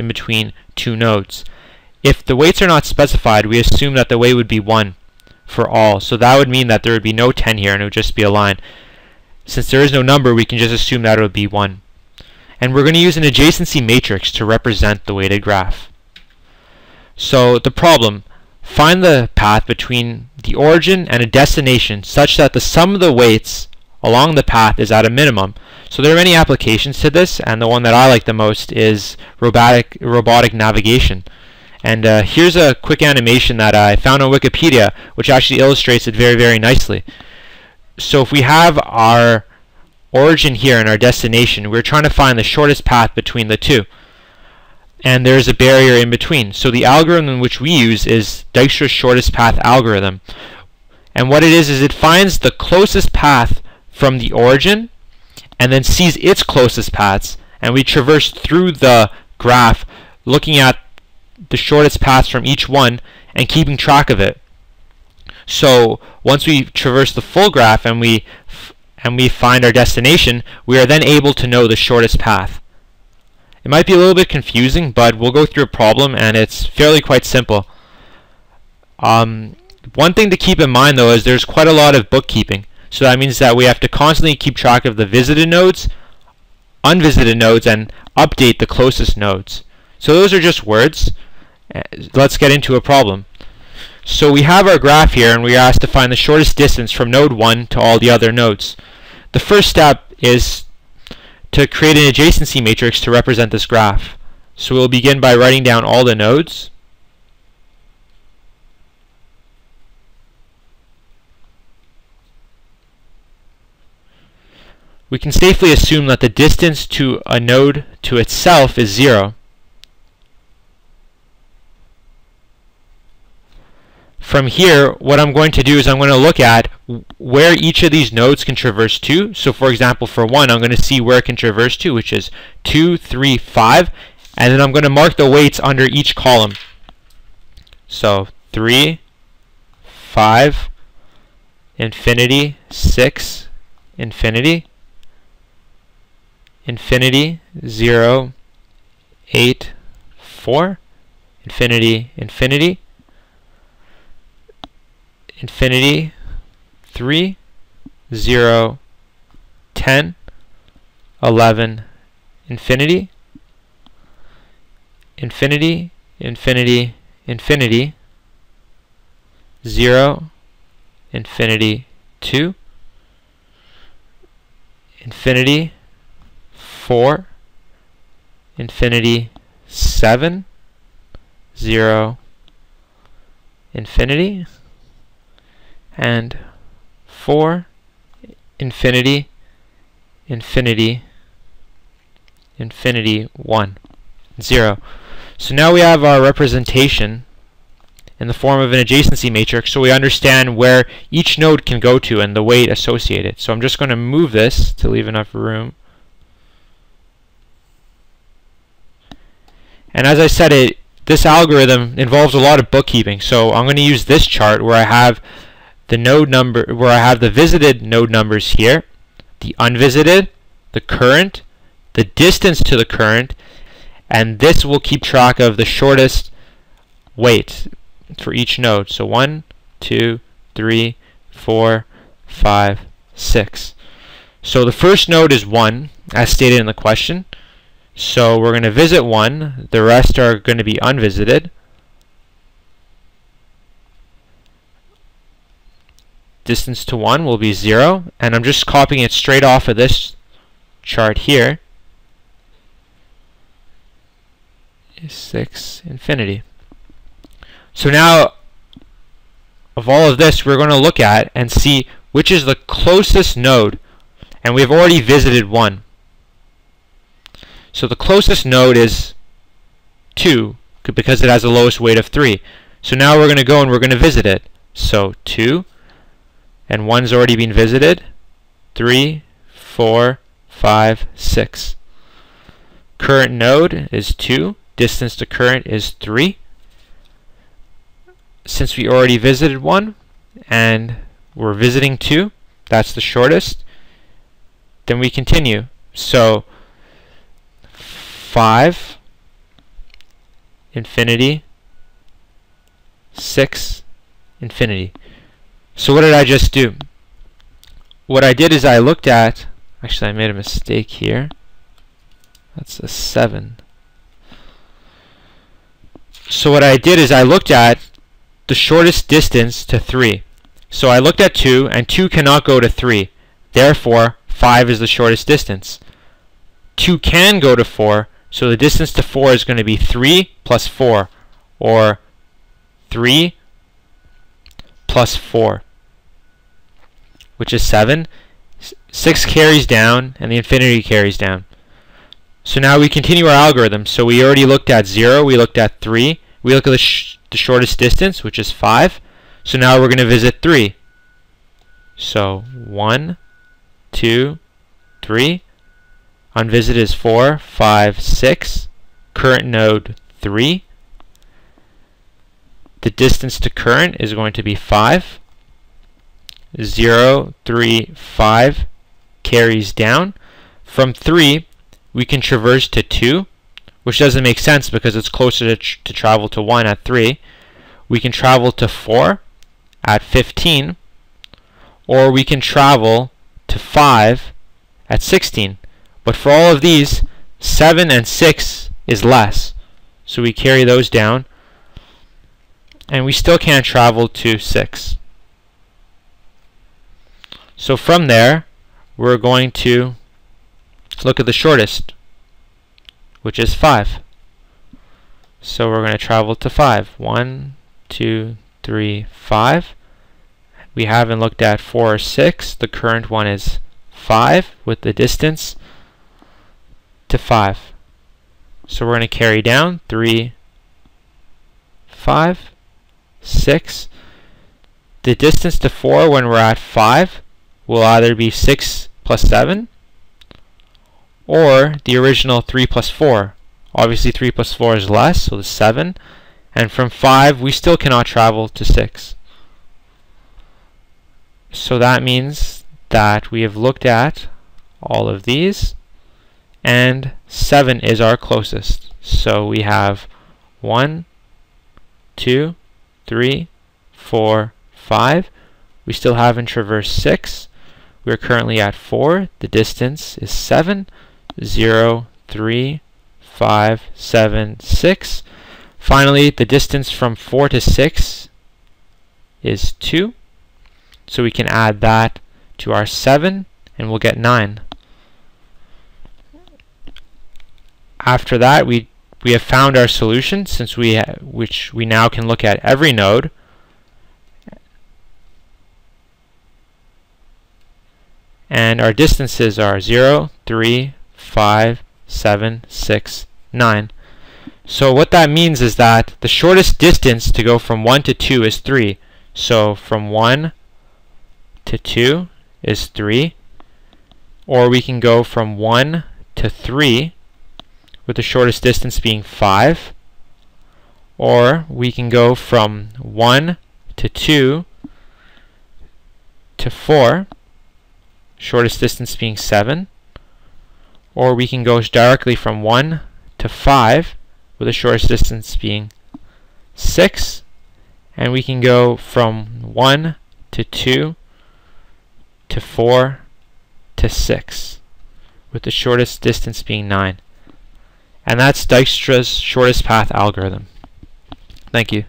in between two nodes. If the weights are not specified, we assume that the weight would be 1 for all. So that would mean that there would be no 10 here and it would just be a line. Since there is no number, we can just assume that it would be 1. And we're going to use an adjacency matrix to represent the weighted graph. So the problem, find the path between the origin and a destination such that the sum of the weights along the path is at a minimum. So there are many applications to this, and the one that I like the most is robotic, robotic navigation. And uh, here's a quick animation that I found on Wikipedia, which actually illustrates it very, very nicely. So if we have our origin here and our destination, we're trying to find the shortest path between the two. And there's a barrier in between. So the algorithm which we use is Dijkstra's shortest path algorithm. And what it is, is it finds the closest path from the origin and then sees its closest paths. And we traverse through the graph looking at the shortest paths from each one and keeping track of it. So once we traverse the full graph and we and we find our destination, we are then able to know the shortest path. It might be a little bit confusing, but we'll go through a problem and it's fairly quite simple. Um, one thing to keep in mind though is there's quite a lot of bookkeeping. So that means that we have to constantly keep track of the visited nodes, unvisited nodes, and update the closest nodes. So those are just words. Uh, let's get into a problem. So we have our graph here and we are asked to find the shortest distance from node 1 to all the other nodes. The first step is to create an adjacency matrix to represent this graph. So we'll begin by writing down all the nodes. We can safely assume that the distance to a node to itself is 0. From here, what I'm going to do is I'm going to look at where each of these nodes can traverse to. So for example, for 1, I'm going to see where it can traverse to, which is 2, 3, 5. And then I'm going to mark the weights under each column. So 3, 5, infinity, 6, infinity, infinity, 0, 8, 4, infinity, infinity, infinity, 3, 0, 10, 11, infinity, infinity, infinity, infinity, 0, infinity, 2, infinity, 4, infinity, 7, 0, infinity, and 4, infinity, infinity, infinity, 1, 0. So now we have our representation in the form of an adjacency matrix so we understand where each node can go to and the weight associated. So I'm just going to move this to leave enough room. And as I said, it this algorithm involves a lot of bookkeeping. So I'm going to use this chart where I have the node number where I have the visited node numbers here, the unvisited, the current, the distance to the current, and this will keep track of the shortest weight for each node. So one, two, three, four, five, six. So the first node is 1, as stated in the question. So we're going to visit 1. The rest are going to be unvisited. distance to 1 will be 0, and I'm just copying it straight off of this chart here. Is 6 infinity. So now, of all of this, we're going to look at and see which is the closest node, and we've already visited 1. So the closest node is 2, because it has the lowest weight of 3. So now we're going to go and we're going to visit it. So 2 and one's already been visited. Three, four, five, six. Current node is 2. Distance to current is 3. Since we already visited one, and we're visiting 2, that's the shortest, then we continue. So 5 infinity, 6, infinity. So what did I just do? What I did is I looked at, actually I made a mistake here. That's a 7. So what I did is I looked at the shortest distance to 3. So I looked at 2, and 2 cannot go to 3. Therefore, 5 is the shortest distance. 2 can go to 4, so the distance to 4 is going to be 3 plus 4, or 3 plus 4, which is 7. 6 carries down, and the infinity carries down. So now we continue our algorithm. So we already looked at 0, we looked at 3, we look at the, sh the shortest distance, which is 5. So now we're going to visit 3. So 1, 2, 3. Unvisit is 4, 5, 6. Current node 3. The distance to current is going to be 5. 0, 3, 5 carries down. From 3, we can traverse to 2, which doesn't make sense because it's closer to, tr to travel to 1 at 3. We can travel to 4 at 15, or we can travel to 5 at 16. But for all of these, 7 and 6 is less. So we carry those down, and we still can't travel to 6. So from there, we're going to look at the shortest, which is 5. So we're going to travel to 5. 1, 2, 3, 5. We haven't looked at 4 or 6. The current one is 5 with the distance to 5. So we're going to carry down 3, 5, 6. The distance to 4 when we're at 5 will either be 6 plus 7 or the original 3 plus 4. Obviously 3 plus 4 is less, so the 7. And from 5 we still cannot travel to 6. So that means that we have looked at all of these and 7 is our closest. So we have 1, 2, 3, 4, 5. We still haven't traversed 6. We're currently at 4. The distance is 7, 0, 3, 5, 7, 6. Finally, the distance from 4 to 6 is 2. So we can add that to our 7 and we'll get 9. After that, we we have found our solution since we which we now can look at every node. And our distances are 0, 3, 5, 7, 6, 9. So what that means is that the shortest distance to go from 1 to 2 is 3. So from 1 to 2 is 3. Or we can go from 1 to 3 with the shortest distance being 5. Or we can go from 1 to 2 to 4, shortest distance being 7. Or we can go directly from 1 to 5 with the shortest distance being 6. And we can go from 1 to 2 to 4 to 6, with the shortest distance being 9. And that's Dijkstra's shortest path algorithm. Thank you.